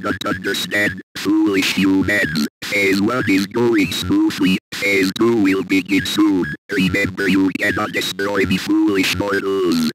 don't understand, foolish humans. Phase 1 is going smoothly, Phase 2 will begin soon. Remember you cannot destroy the foolish mortals.